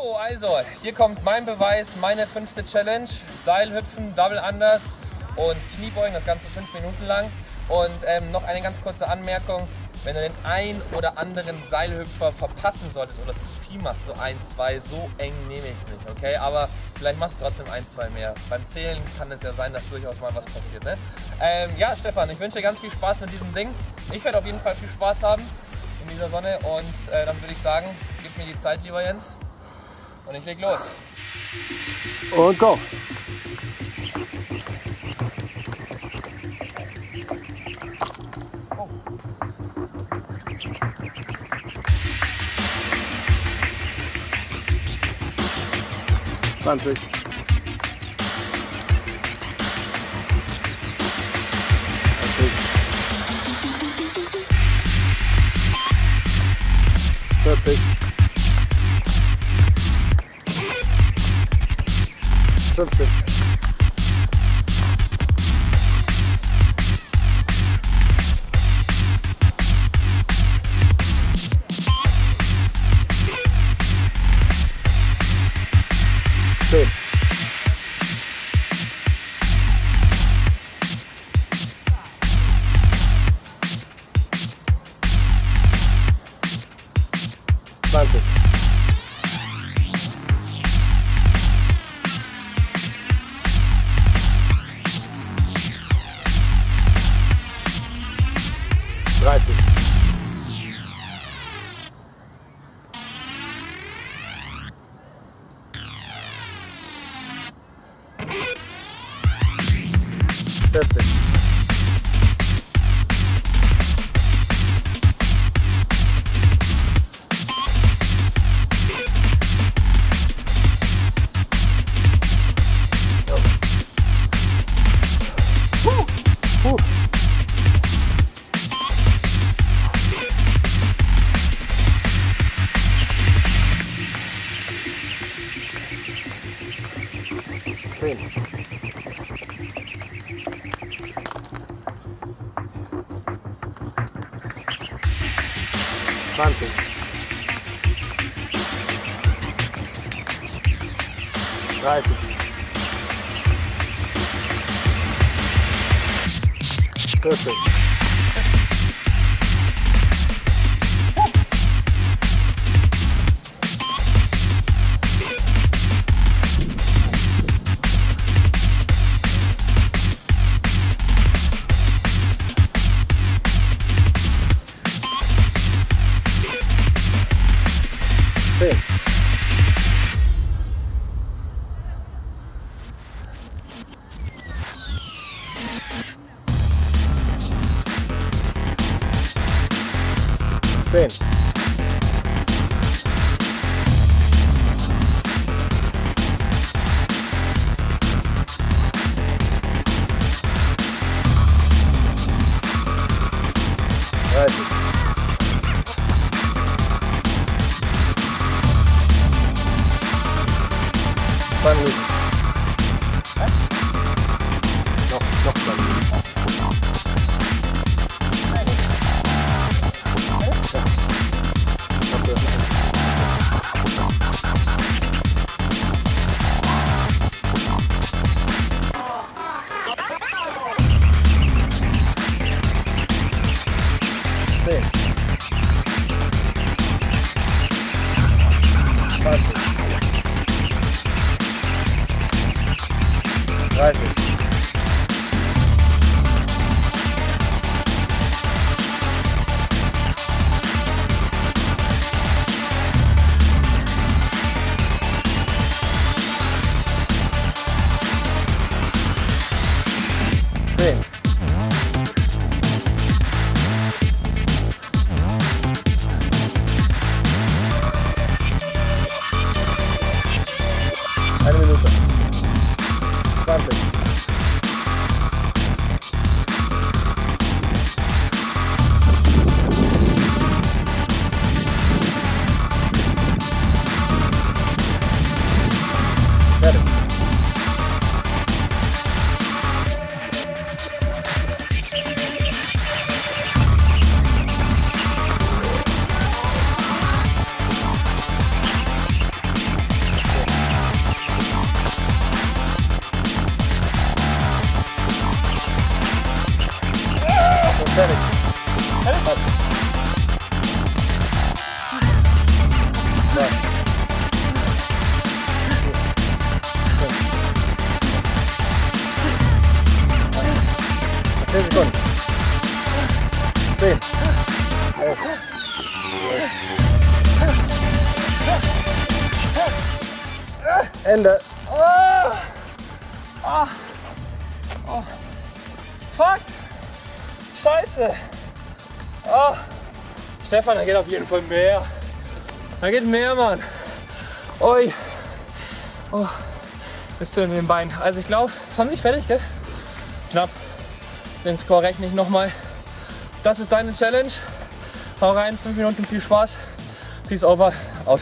So, also, hier kommt mein Beweis, meine fünfte Challenge. Seilhüpfen, Double Unders und Kniebeugen, das Ganze fünf Minuten lang. Und ähm, noch eine ganz kurze Anmerkung. Wenn du den ein oder anderen Seilhüpfer verpassen solltest oder zu viel machst, so ein, zwei, so eng nehme ich es nicht, okay? Aber vielleicht machst du trotzdem ein, zwei mehr. Beim Zählen kann es ja sein, dass durchaus mal was passiert, ne? Ähm, ja, Stefan, ich wünsche dir ganz viel Spaß mit diesem Ding. Ich werde auf jeden Fall viel Spaß haben in dieser Sonne und äh, dann würde ich sagen, gib mir die Zeit, lieber Jens. Und ich leg los. Und go. Zwanzig. Vierzig. suerte. Puh. Zehn. Zwanzig. Dreißig. Vierzig. Zehn. Zehn. 30. 10 Sekunden. 10. Ende. Oh. Oh. Oh. Fuck! Scheiße! Oh. Stefan, da geht auf jeden Fall mehr. Da geht mehr, Mann. Ui. Oh. Bist du in den Beinen? Also ich glaube, 20 fertig, gell? Knapp. Den Score rechne ich nochmal. Das ist deine Challenge. Hau rein, 5 Minuten, viel Spaß. Peace over, out.